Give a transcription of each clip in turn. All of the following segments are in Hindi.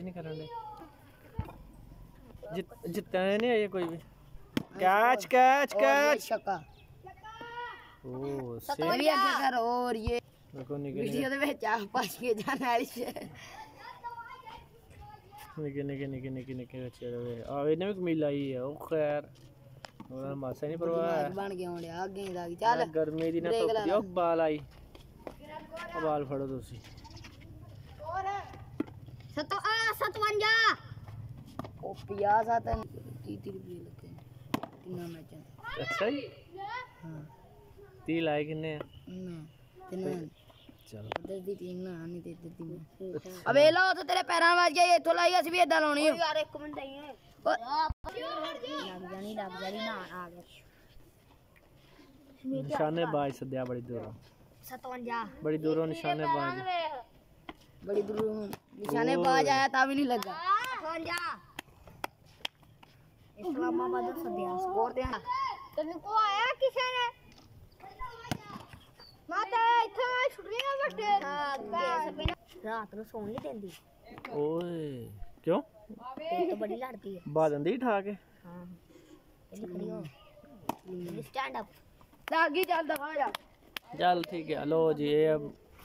ਨਹੀਂ ਕਰਨ ਦੇ ਜਿੱਤ ਜਿੱਤਣੇ ਨਹੀਂ ਆਏ ਕੋਈ ਵੀ ਕੈਚ ਕੈਚ और ये ਕੈਚ छक्का ਉਹ ਸੇ ये भी आगे कर और ये ਦੇਖੋ ਨਿੱਕੇ ਨਿੱਕੇ वीडियो ਦੇ ਵਿੱਚ ਆ ਪਾਸ ਕੇ ਜਾਣਾ ਵਾਲੀ ਸ਼ੇ ਨਿੱਕੇ ਨਿੱਕੇ ਨਿੱਕੇ ਨਿੱਕੇ ਨਿੱਕੇ ਬੱਚੇ ਰਵੇ ਆ ਇਹਨੇ ਵੀ ਕਮੀਜ਼ ਲਾਈ ਆ ਉਹ ਖੈਰ ਉਹਨਾਂ ਨੂੰ ਮਾਸਾ ਨਹੀਂ ਪਰਵਾਹ ਹੈ ਬਣ ਗਿਆ ਹੁਣ ਅੱਗੇ ਦਾ ਚੱਲ ਮੈਂ ਗਰਮੀ ਦੀ ਨਾ ਬ੍ਰੇਕ ਧੁੱਪ ਲਾ ਦੀ ਉਹ ਬਾਲ ਆਈ ਉਹ ਬਾਲ ਫੜੋ ਤੁਸੀਂ सतो आ सतवंजा। ओ प्याज आता है तीती रुपये लगते हैं। तीनों मैच अच्छा ही। हाँ। ती लाए कितने ना तीनों चलो। इधर दी तीन ना आने दे इधर दी अच्छा। अबे लो तो तेरे पैरां वाज गया ये थोड़ा ही असली इधर लानी है। यार एक मिनट चाहिए लग जानी लग जानी ना आ गया निशाने सद्या बड़ी दूर सतवंजा। बड़ी दूरों निशाने ਨਿਸ਼ਾਨੇ ਬਾਜ ਬੜੀ ਦੂਰ ਨਿਸ਼ਾਨੇ ਬਾਜ ਆਇਆ ਤਾਂ ਵੀ ਨਹੀਂ ਲੱਗਾ 58 ਇਸਲਾਮਾਬਾਦ ਦਾ ਸੱਦਿਆ ਸਕੋਰ ਤੇ ਤੈਨੂੰ ਕੋ ਆਇਆ ਕਿਸੇ ਨੇ ਮੈਂ ਤਾਂ ਇੱਥੇ ਛੁੱਟੀਆਂ ਵੱਡੇ ਰਾਤ ਨੂੰ ਸੌਣ ਨਹੀਂ ਦਿੰਦੀ ਓਏ ਕਿਉਂ ਤੇ ਤਾਂ ਬੜੀ ਲੜਦੀ ਹੈ ਬਾਦਨ ਦੀ ਠਾ ਕੇ ਹਾਂ ਪਹਿਲੀ ਖੜੀ ਹੋ ਸਟੈਂਡ ਅਪ ਲਾਗੀ ਚੱਲ ਦਫਾ ਜਾ ਚੱਲ ਠੀਕ ਹੈ ਲੋ ਜੀ ਇਹ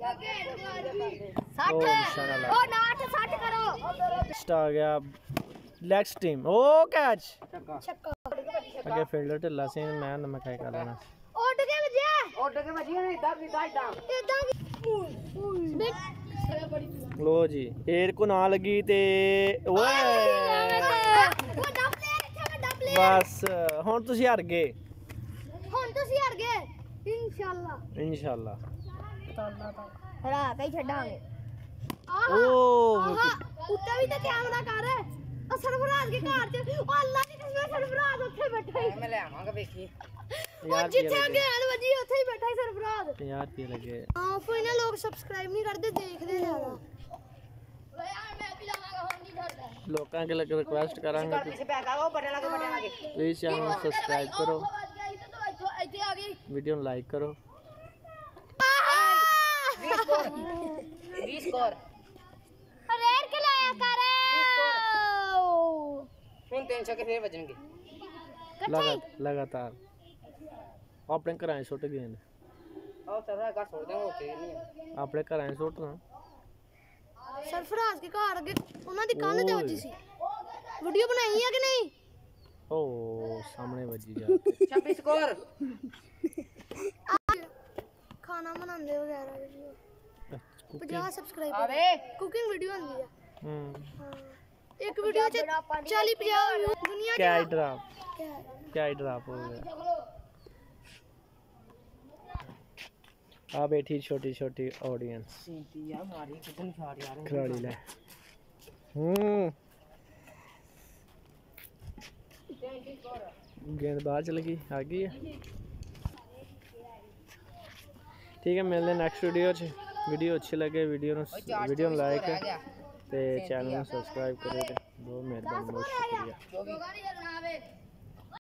60 ਉਹ ਨਿਸ਼ਾਨਾ ਲਾ ਉਹ 59 60 ਕਰੋ। ਸਟ ਆ ਗਿਆ ਲੈਗਸ ਟੀਮ ਓ ਕੈਚ। ਅੱਗੇ ਫੀਲਡਰ ਢਿੱਲਾ ਸੀ ਮੈਂ ਨਮਕ ਖਾਈ ਕਰ ਲੈਣਾ। ਉੱਡ ਕੇ ਵਜਿਆ। ਉੱਡ ਕੇ ਵਜਿਆ ਨਹੀਂ ਇਦਾਂ ਵੀ ਇਦਾਂ ਇਦਾਂ। ਲੋ ਜੀ ਏਰ ਕੋ ਨਾ ਲੱਗੀ ਤੇ ਓਏ। ਬਸ ਹੁਣ ਤੁਸੀਂ ਹਾਰ ਗਏ। ਹੁਣ ਤੁਸੀਂ ਹਾਰ ਗਏ। ਇਨਸ਼ਾਅੱਲਾ। ਇਨਸ਼ਾਅੱਲਾ। हरा कई छड़ा में ओ कुत्ता भी तो कैमरा कर और सरफराज के घर च ओ अल्लाह दी कसम सरफराज ओथे बैठा है मैं लाइक करो 20 ਸਕੋਰ ਰੇਡ ਕੇ ਲਾਇਆ ਕਰ ਹੁਣ 300 ਕੇ ਫੇਰ ਵਜਣਗੇ ਲਗਾ ਲਗਾਤਾਰ ਆਪਣੇ ਘਰਾਂ 'ਚ ਸੁੱਟ ਗਏ ਨੇ ਆਹ ਸਰਫਰਾਜ਼ ਘਰ ਛੋੜ ਦੇਂਗੇ ਉੱਥੇ ਨਹੀਂ ਆਪਣੇ ਘਰਾਂ 'ਚ ਸੁੱਟ ਨਾ ਸਰਫਰਾਜ਼ ਕੇ ਘਰ ਅੱਗੇ ਉਹਨਾਂ ਦੀ ਕੰਨ ਤੇ ਵੱਜੀ ਸੀ ਵੀਡੀਓ ਬਣਾਈ ਆ ਕਿ ਨਹੀਂ ਓ ਸਾਹਮਣੇ ਵੱਜੀ ਜਾ ਕੇ 26 ਸਕੋਰ ਖਾਣਾ ਬਣਾਉਂਦੇ ਵਗੈਰਾ ਵੀਡੀਓ 50 सब्सक्राइबर कुकिंग वीडियो हम्म। हाँ। एक वीडियो से चालीस पचास दुनिया क्या क्या हो? गया। आ बैठी छोटी छोटी ऑडियंस खिलाड़ी ले। हम्म। गेंद बाहर चल गई आ गई ठीक है मिलने नेक्स्ट वीडियो च ਵੀਡੀਓ ਅੱਛੀ ਲੱਗੇ ਵੀਡੀਓ ਨੂੰ ਵੀਡੀਓ ਨੂੰ ਲਾਈਕ ਤੇ ਚੈਨਲ ਨੂੰ ਸਬਸਕ੍ਰਾਈਬ ਕਰਿਓ ਬਹੁਤ ਮਿਹਰਬਾਨੀ ਬਹੁਤ ਸ਼ੁਕਰੀਆ।